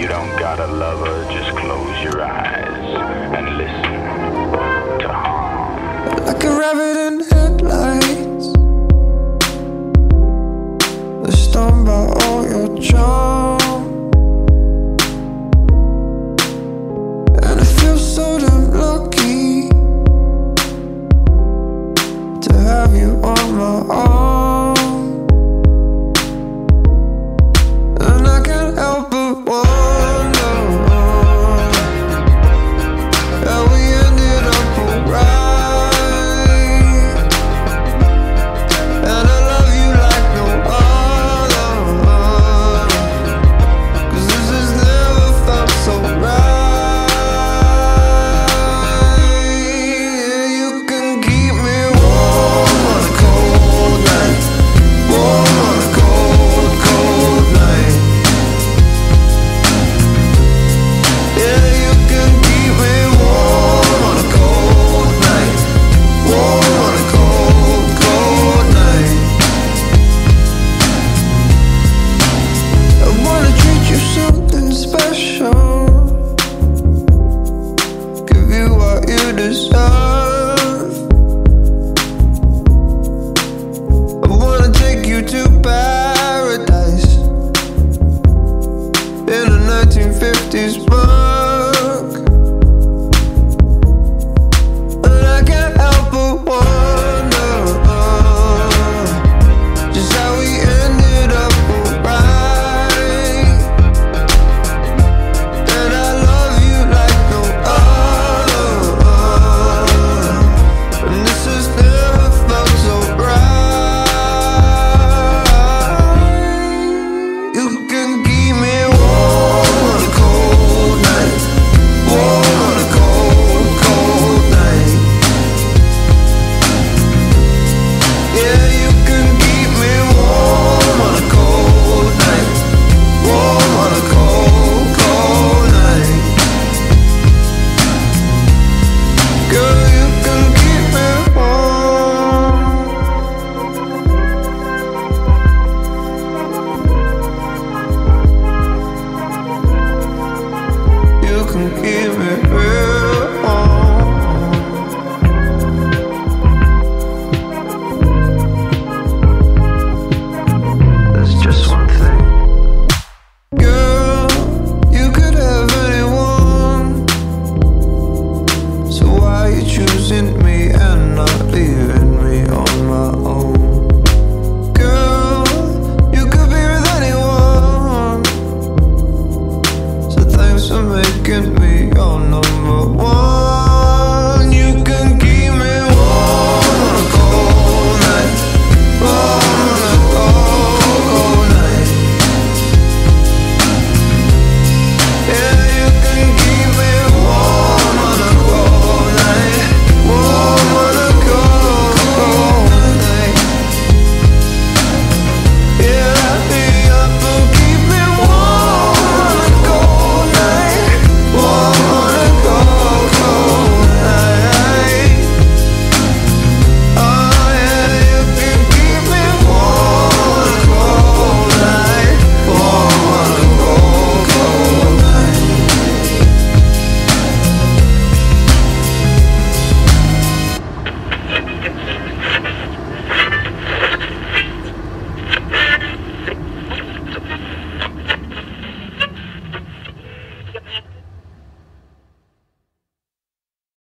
You don't gotta love her, just close your eyes and listen to harm. Like a rabbit in headlights, they're by all your charm, and I feel so damn lucky to have you on my arm. these